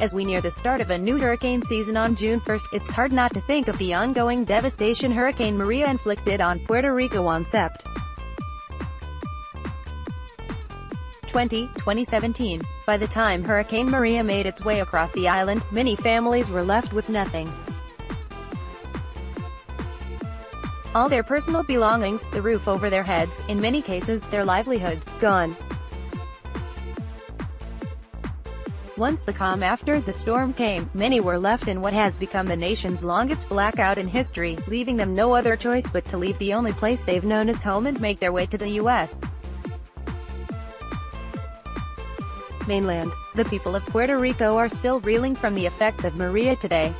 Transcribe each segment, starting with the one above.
As we near the start of a new hurricane season on June 1, it's hard not to think of the ongoing devastation Hurricane Maria inflicted on Puerto Rico on Sept. 20, 2017. By the time Hurricane Maria made its way across the island, many families were left with nothing. All their personal belongings, the roof over their heads, in many cases, their livelihoods, gone. Once the calm after the storm came, many were left in what has become the nation's longest blackout in history, leaving them no other choice but to leave the only place they've known as home and make their way to the U.S. mainland. The people of Puerto Rico are still reeling from the effects of Maria today.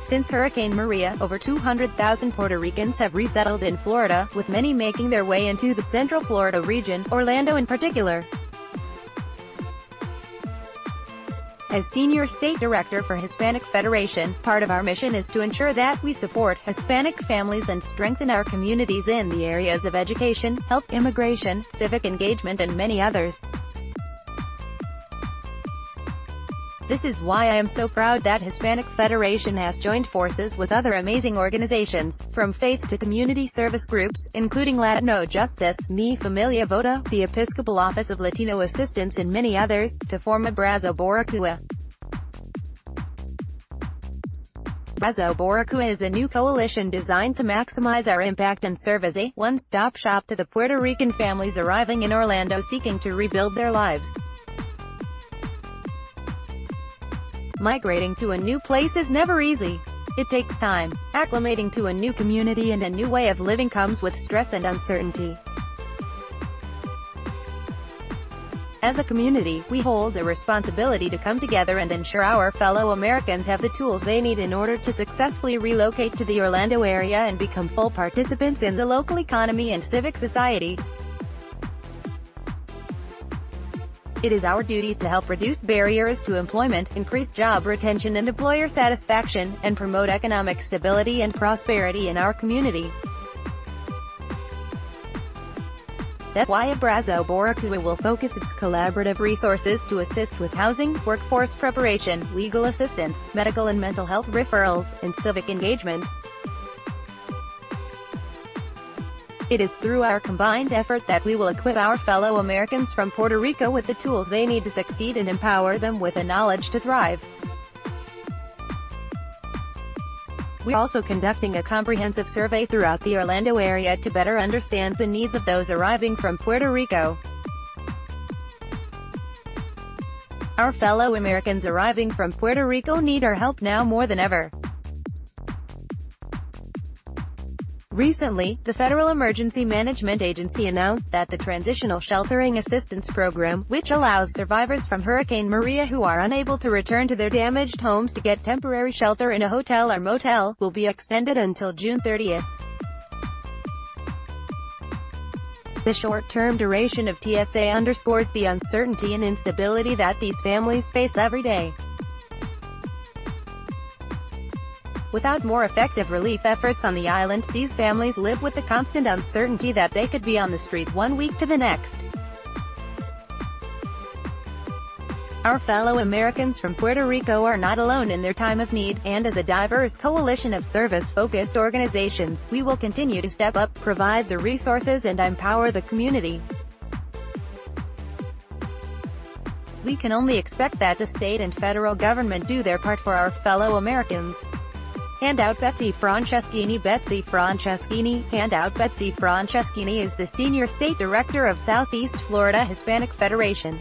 Since Hurricane Maria, over 200,000 Puerto Ricans have resettled in Florida, with many making their way into the Central Florida region, Orlando in particular. As Senior State Director for Hispanic Federation, part of our mission is to ensure that we support Hispanic families and strengthen our communities in the areas of education, health, immigration, civic engagement and many others. This is why I am so proud that Hispanic Federation has joined forces with other amazing organizations, from faith to community service groups, including Latino Justice, Mi Familia Vota, the Episcopal Office of Latino Assistance and many others, to form Abrazo Boricua. Abrazo Boricua is a new coalition designed to maximize our impact and serve as a one-stop shop to the Puerto Rican families arriving in Orlando seeking to rebuild their lives. Migrating to a new place is never easy. It takes time. Acclimating to a new community and a new way of living comes with stress and uncertainty. As a community, we hold a responsibility to come together and ensure our fellow Americans have the tools they need in order to successfully relocate to the Orlando area and become full participants in the local economy and civic society. It is our duty to help reduce barriers to employment, increase job retention and employer satisfaction, and promote economic stability and prosperity in our community. That's why Abrazo Boricua will focus its collaborative resources to assist with housing, workforce preparation, legal assistance, medical and mental health referrals, and civic engagement. It is through our combined effort that we will equip our fellow Americans from Puerto Rico with the tools they need to succeed and empower them with the knowledge to thrive. We're also conducting a comprehensive survey throughout the Orlando area to better understand the needs of those arriving from Puerto Rico. Our fellow Americans arriving from Puerto Rico need our help now more than ever. Recently, the Federal Emergency Management Agency announced that the Transitional Sheltering Assistance Program, which allows survivors from Hurricane Maria who are unable to return to their damaged homes to get temporary shelter in a hotel or motel, will be extended until June 30th. The short-term duration of TSA underscores the uncertainty and instability that these families face every day. Without more effective relief efforts on the island, these families live with the constant uncertainty that they could be on the street one week to the next. Our fellow Americans from Puerto Rico are not alone in their time of need, and as a diverse coalition of service-focused organizations, we will continue to step up, provide the resources and empower the community. We can only expect that the state and federal government do their part for our fellow Americans. Handout Betsy Franceschini Betsy Franceschini, Handout Betsy Franceschini is the Senior State Director of Southeast Florida Hispanic Federation.